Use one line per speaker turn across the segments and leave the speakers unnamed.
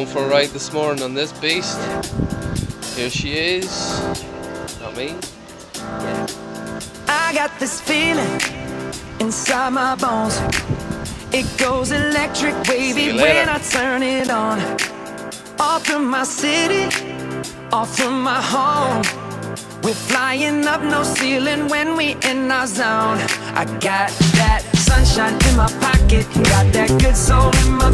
Going for a ride this morning on this beast. Here she is. Not me. Yeah.
I got this feeling inside my bones. It goes electric wavy when I turn it on. Off from my city, off from my home. We're flying up no ceiling when we in our zone. I got that sunshine in my pocket, got that good soul in my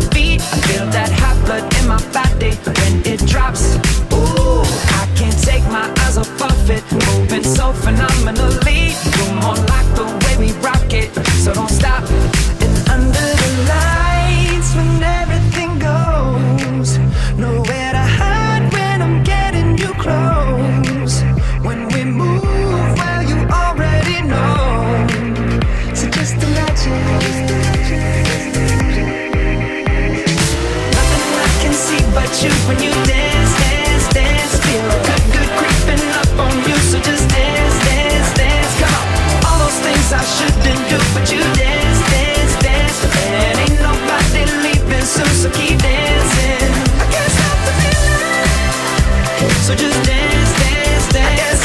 So just dance, dance, dance.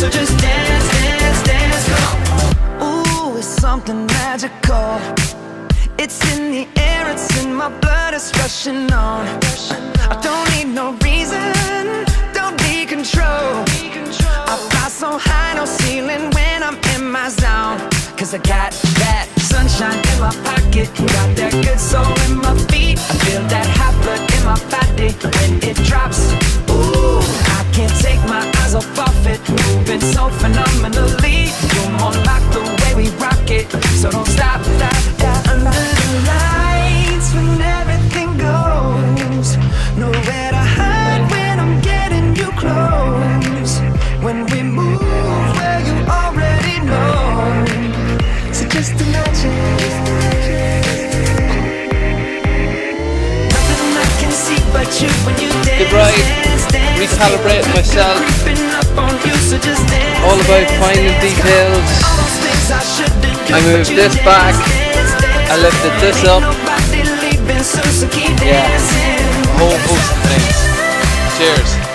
So just dance, dance, dance. Ooh, it's something magical. It's in the air, it's in my blood, it's rushing on. I don't need no reason, don't need control. I fly so high, no ceiling when I'm in my zone. Cause I got that sunshine in my pocket, got that good soul in my feet. I feel that so phenomenally. You're more like the way we rock it, so don't stop, stop, stop. Under the lights when everything goes, nowhere to hide when I'm getting you close. When we move, well you already know. So just imagine. Nothing I can see but you when you dance.
Good Recalibrating myself. All about finding details.
I
moved this back. I lifted this up. Yeah. Whole host of things. Cheers.